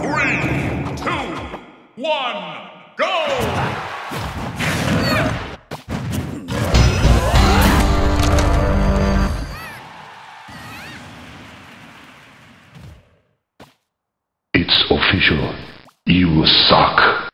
Three, two, one, go! It's official. You suck.